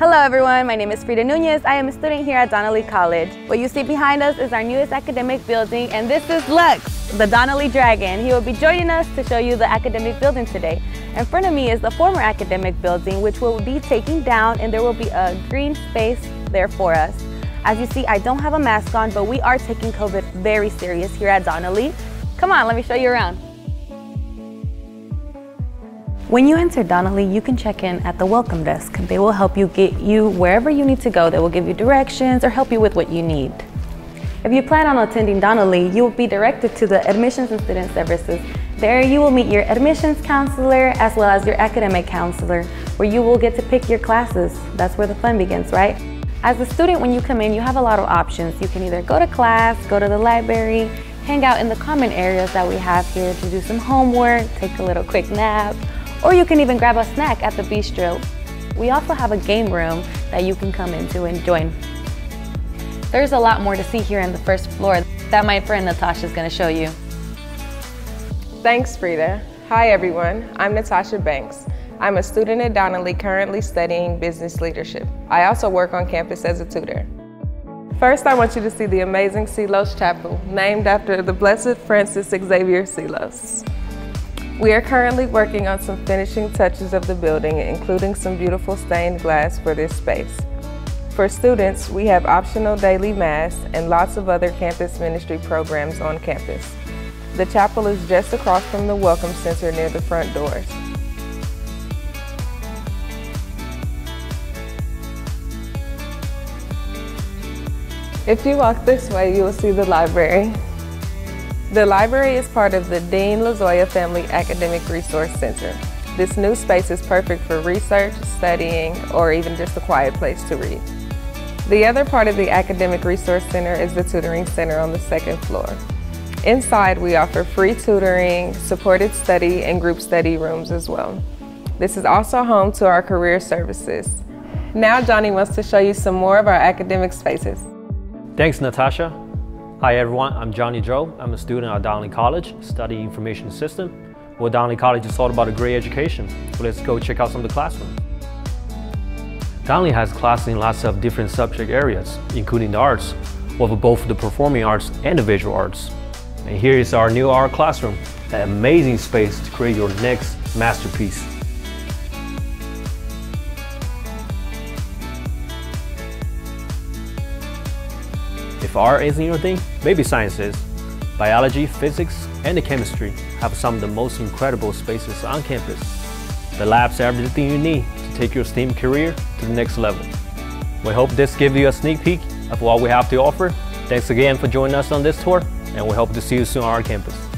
Hello everyone, my name is Frida Nunez. I am a student here at Donnelly College. What you see behind us is our newest academic building and this is Lux, the Donnelly Dragon. He will be joining us to show you the academic building today. In front of me is the former academic building which will be taking down and there will be a green space there for us. As you see, I don't have a mask on, but we are taking COVID very serious here at Donnelly. Come on, let me show you around. When you enter Donnelly, you can check in at the welcome desk. They will help you get you wherever you need to go. They will give you directions or help you with what you need. If you plan on attending Donnelly, you will be directed to the Admissions and Student Services. There you will meet your admissions counselor as well as your academic counselor, where you will get to pick your classes. That's where the fun begins, right? As a student, when you come in, you have a lot of options. You can either go to class, go to the library, hang out in the common areas that we have here to do some homework, take a little quick nap, or you can even grab a snack at the bistro. We also have a game room that you can come into and join. There's a lot more to see here on the first floor that my friend Natasha is going to show you. Thanks, Frida. Hi, everyone. I'm Natasha Banks. I'm a student at Donnelly currently studying business leadership. I also work on campus as a tutor. First, I want you to see the amazing Seelos Chapel, named after the Blessed Francis Xavier Seelos. We are currently working on some finishing touches of the building, including some beautiful stained glass for this space. For students, we have optional daily mass and lots of other campus ministry programs on campus. The chapel is just across from the Welcome Center near the front doors. If you walk this way, you will see the library. The library is part of the Dean Lozoya Family Academic Resource Center. This new space is perfect for research, studying, or even just a quiet place to read. The other part of the Academic Resource Center is the Tutoring Center on the second floor. Inside, we offer free tutoring, supported study, and group study rooms as well. This is also home to our career services. Now Johnny wants to show you some more of our academic spaces. Thanks, Natasha. Hi everyone, I'm Johnny Joe. I'm a student at Donnelly College, studying information system. Well, Donnelly College is all about a great education. Let's go check out some of the classrooms. Donnelly has classes in lots of different subject areas, including the arts, over both the performing arts and the visual arts. And here is our new art classroom, an amazing space to create your next masterpiece. If art isn't your thing, maybe science is. Biology, physics, and chemistry have some of the most incredible spaces on campus. The labs have everything you need to take your STEAM career to the next level. We hope this gives you a sneak peek of what we have to offer. Thanks again for joining us on this tour, and we hope to see you soon on our campus.